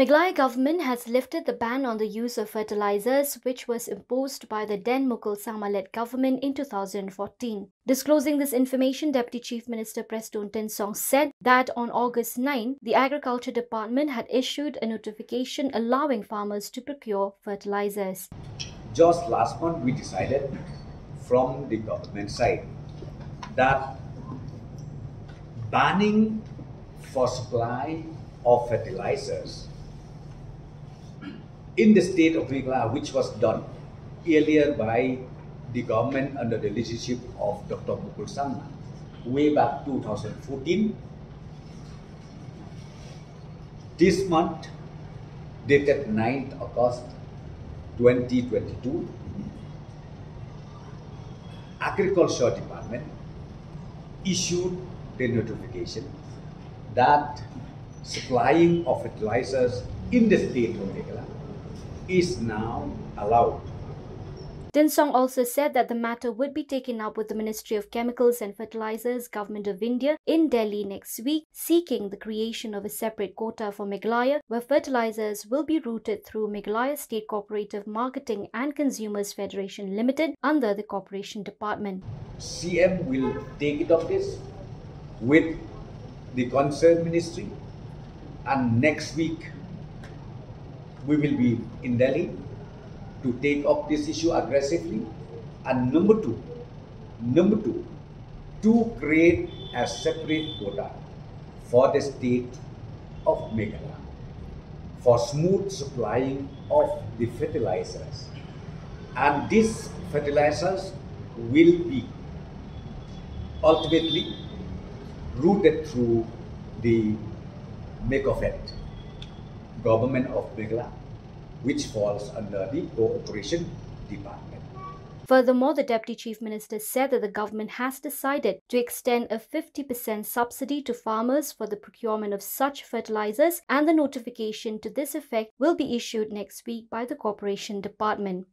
Meghalaya government has lifted the ban on the use of fertilizers which was imposed by the then Mukul Sangma-led government in 2014. Disclosing this information, Deputy Chief Minister Prestone Tynsong said that on August 9, the Agriculture Department had issued a notification allowing farmers to procure fertilizers. Just last month we decided from the government side that banning for supply of fertilizers in the state of Meghalaya, which was done earlier by the government under the leadership of Dr. Mukul Sangma way back 2014. This month, dated 9th August 2022, Agriculture Department issued the notification that supplying of fertilizers in the state of Meghalaya is now allowed. Tynsong also said that the matter would be taken up with the Ministry of Chemicals and Fertilizers, Government of India, in Delhi next week, seeking the creation of a separate quota for Meghalaya, where fertilizers will be routed through Meghalaya State Cooperative Marketing and Consumers Federation Limited under the Cooperation Department. CM will take it up this with the concerned ministry and next week we will be in Delhi to take up this issue aggressively. And number two, number two, to create a separate quota for the state of Meghalaya for smooth supplying of the fertilizers. And these fertilizers will be ultimately routed through the MECOFED, government of Meghalaya, which falls under the Cooperation Department. Furthermore, the Deputy Chief Minister said that the government has decided to extend a 50% subsidy to farmers for the procurement of such fertilizers and the notification to this effect will be issued next week by the Cooperation Department.